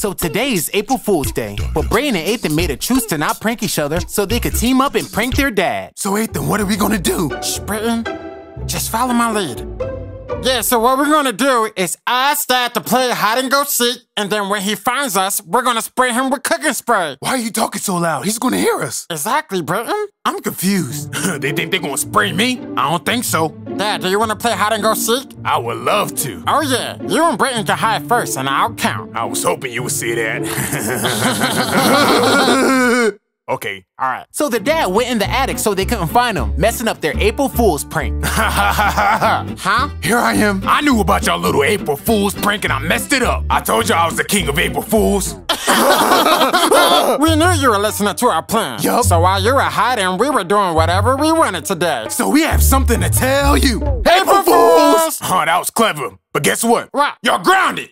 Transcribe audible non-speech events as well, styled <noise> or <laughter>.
So today is April Fool's Day, but Brayton and Aython made a truce to not prank each other so they could team up and prank their dad. So Aython, what are we gonna do? Shh, Brayton, just follow my lead. Yeah, so what we're gonna do is I start to play hide and go seek, and then when he finds us, we're gonna spray him with cooking spray. Why are you talking so loud? He's gonna hear us. Exactly, Brayton. I'm confused. <laughs> they think they're gonna spray me? I don't think so. Dad, do you wanna play hide and go seek? I would love to. Oh yeah, you and Brayton can hide first, and I'll count. I was hoping you would see that. <laughs> okay. All right. So the dad went in the attic so they couldn't find him, messing up their April Fool's prank. Ha ha ha ha Huh? Here I am. I knew about y'all little April Fool's prank and I messed it up. I told y'all I was the king of April Fools. <laughs> We knew you were listening to our plan. Yup. So while you were hiding, we were doing whatever we wanted today. So we have something to tell you. April Fools! Huh? that was clever. But guess what? What? You're grounded.